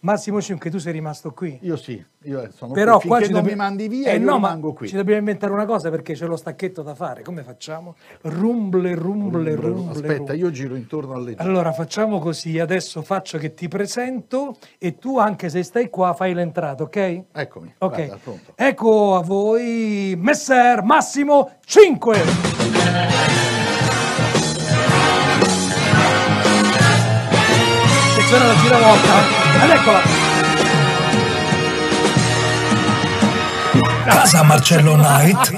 Massimo 5, tu sei rimasto qui. Io sì, io sono Però qui. qua Finché ci non mi mandi via, Eh no, rimango ma qui. Ci dobbiamo inventare una cosa perché c'è lo stacchetto da fare. Come facciamo? Rumble, rumble, rumble. Aspetta, rumble. io giro intorno alle Allora facciamo così, adesso faccio che ti presento e tu anche se stai qua fai l'entrata, ok? Eccomi, Ok. guarda. Ecco a voi Messer Massimo 5. Attenzione alla giravolta. Ed eccola. Casa Marcello Night.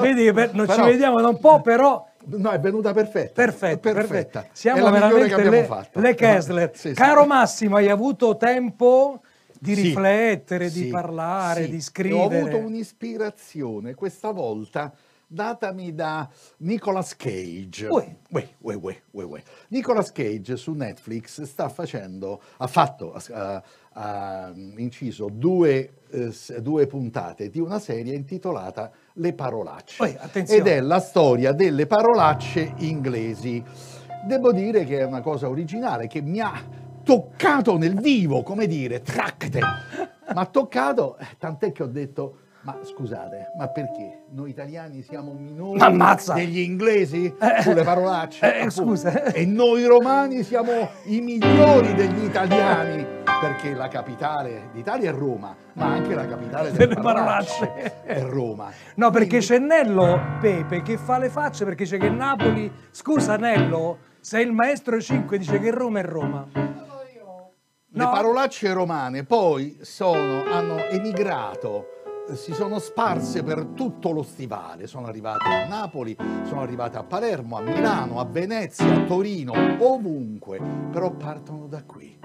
Vedi, per- non ci Però- vediamo da un po', però No, è venuta perfetta. Perfetta. perfetto. Siamo veramente che abbiamo le, fatto. le Kessler. Sì, sì. Caro Massimo, hai avuto tempo di Sì, riflettere, di sì, parlare, sì. di scrivere. Ho avuto un'ispirazione, questa volta datami da Nicolas Cage. Ue, ue, ue, ue. Nicolas Cage su Netflix sta facendo, ha fatto, ha, ha inciso due, eh, due puntate di una serie intitolata Le parolacce. Ed è la storia delle parolacce inglesi. Devo dire che è una cosa originale che mi ha toccato nel vivo, come dire, tracte. Ma ha toccato, eh, tant'è che ho detto, ma scusate, ma perché? Noi italiani siamo minori Ma ammazza! degli inglesi Eh, sulle parolacce? eh, scusa. E noi romani siamo i migliori degli italiani, perché la capitale d'Italia è Roma, ma anche la capitale delle, Delle parolacce. è Roma. No, perché Quindi- c'è Nello Pepe che fa le facce perché c'è che Napoli. Scusa Nello, sei il maestro 5, dice che Roma è Roma. Le No. parolacce romane poi sono- hanno emigrato, eh, si sono sparse per tutto lo stivale, sono arrivate a Napoli, sono arrivate a Palermo, a Milano, a Venezia, a Torino, ovunque, però partono da qui.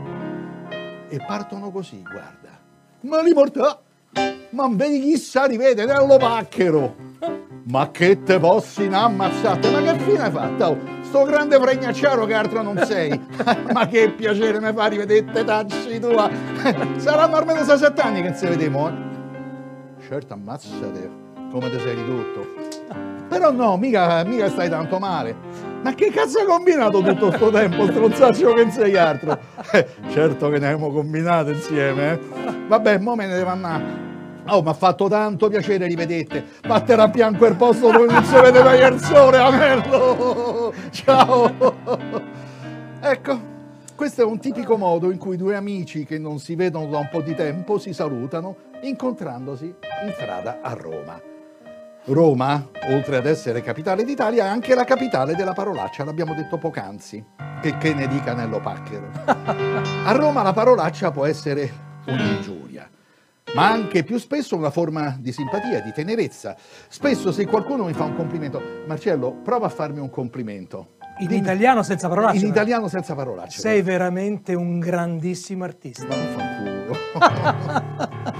E partono così, guarda. Ma li porta, ma vedi chi sa rivede, nello pacchero. Ma che te possi ammazzate, ma che fine hai fatto? Oh, sto grande fregnacciaro che altro non sei. ma che piacere mi fa rivedere tacci tua. Saranno almeno 6-7 anni che non ci vediamo, eh. Certo, ammazzate, come ti sei ridotto. Però no, mica, mica stai tanto male. Ma che cazzo hai combinato tutto sto tempo, stronzaccio che sei altro? Eh, certo che ne abbiamo combinato insieme, eh. Vabbè, mo me ne devo andare. Oh, mi ha fatto tanto piacere rivedete. Vattene a pian quel posto dove non si vede mai il sole, Amello! Ciao! Ecco, questo è un tipico modo in cui due amici che non si vedono da un po' di tempo si salutano incontrandosi in strada a Roma. Roma, oltre ad essere capitale d'Italia, è anche la capitale della parolaccia, l'abbiamo detto poc'anzi, che, che ne dica Nello Pacchero. A Roma la parolaccia può essere un'ingiuria, ma anche più spesso una forma di simpatia, di tenerezza. Spesso se qualcuno mi fa un complimento, Marcello, prova a farmi un complimento. In italiano senza parolacce. In italiano senza parolacce. Sei veramente un grandissimo artista. Vaffanculo.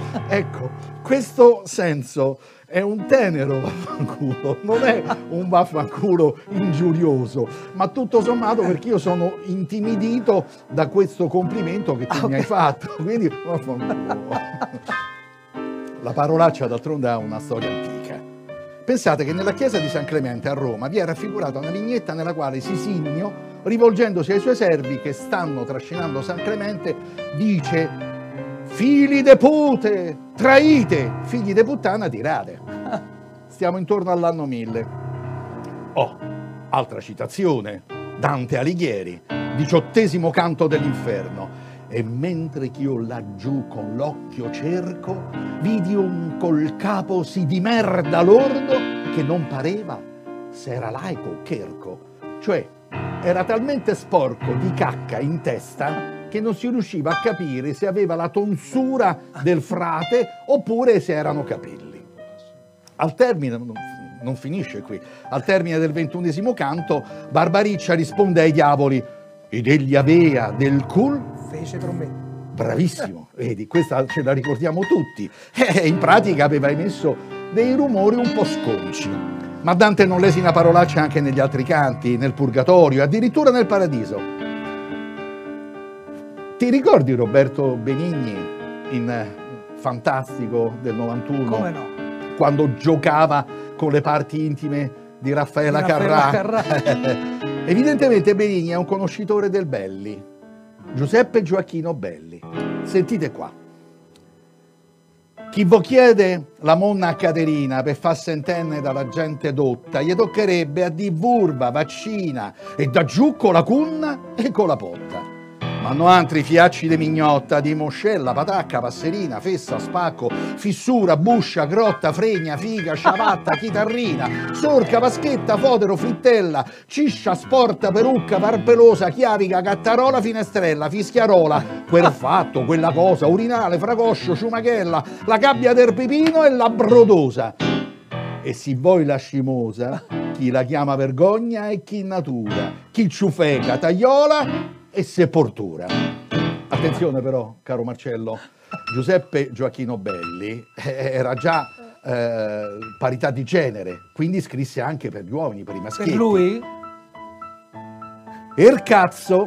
ecco, questo senso è un tenero vaffanculo, non è un vaffanculo ingiurioso, ma tutto sommato perché io sono intimidito da questo complimento che tu mi hai fatto, quindi vaffanculo. La parolaccia d'altronde ha una storia antica. Pensate che nella chiesa di San Clemente a Roma vi è raffigurata una vignetta nella quale Sisinio, rivolgendosi ai suoi servi che stanno trascinando San Clemente, dice figli de pute, traite, figli de puttana tirate. Stiamo intorno all'anno 1000. Oh, altra citazione, Dante Alighieri, diciottesimo canto dell'inferno. E mentre ch'io laggiù con l'occhio cerco, vidi un col capo sì di merda lordo che non pareva se era laico o cherco. Cioè, era talmente sporco di cacca in testa che non si riusciva a capire se aveva la tonsura del frate oppure se erano capelli. Al termine, non, finisce qui, al termine del ventunesimo canto, Barbariccia risponde ai diavoli, ed egli avea del cul Fece trombetta. Bravissimo, vedi, questa ce la ricordiamo tutti. Eh, in pratica aveva emesso dei rumori un po' sconci. Ma Dante non lesina parolacce anche negli altri canti, nel Purgatorio, addirittura nel Paradiso. Ti ricordi Roberto Benigni in eh, Fantastico del 91? Come no? Quando giocava con le parti intime di Raffaella, Di Raffaella Carrà. Evidentemente Benigni è un conoscitore del belli Giuseppe Gioacchino Belli. Sentite qua. Chi vo chiede la monna Caterina per far sentenne dalla gente dotta, gli toccherebbe a di burba, vaccina e da giù con la cunna e con la potta. Hanno altri fiacci di mignotta, di moscella, patacca, passerina, fessa, spacco, fissura, buscia, grotta, fregna, figa, ciabatta, chitarrina, sorca, paschetta, fodero, frittella, ciscia, sporta, perucca, parpelosa, chiavica, cattarola, finestrella, fischiarola, quel fatto, quella cosa, urinale, fracoscio, ciumachella, la gabbia del pipino e la brodosa. E si vuoi la scimosa, chi la chiama vergogna e chi natura, chi ciufeca, tagliola e sepoltura. Attenzione però, caro Marcello, Giuseppe Gioacchino Belli eh, era già eh, parità di genere, quindi scrisse anche per gli uomini, per i maschietti. Per lui? Il cazzo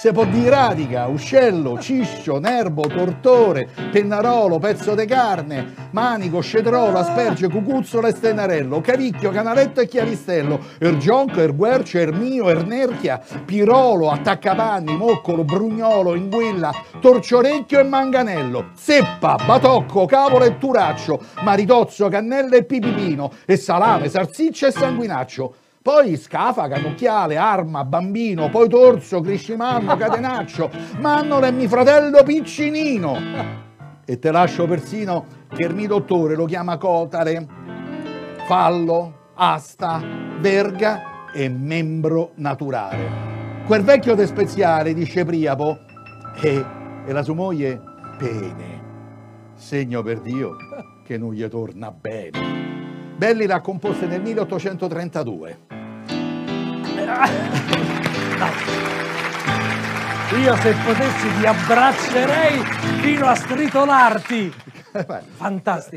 si può dire radica, uscello, ciscio, nervo, tortore, pennarolo, pezzo di carne, manico, scetrolo, asperge, cucuzzolo e stenarello, cavicchio, canaletto e chiavistello, il gionco, il guercio, il mio, il nerchia, pirolo, attaccapanni, moccolo, brugnolo, inguilla, torciorecchio e manganello, zeppa, batocco, cavolo e turaccio, maritozzo, cannella e pipipino, e salame, salsiccia e sanguinaccio. Poi scafa, canocchiale, arma, bambino, poi torso, criscimanno, catenaccio, mannolo e mi fratello piccinino. E te lascio persino che il mio dottore lo chiama cotare, fallo, asta, verga e membro naturale. Quel vecchio de speziale, dice Priapo, e, e la sua moglie, pene. Segno per Dio che non gli torna bene. Belli l'ha composta nel 1832. Io se potessi ti abbraccerei fino a stritolarti. Fantastico.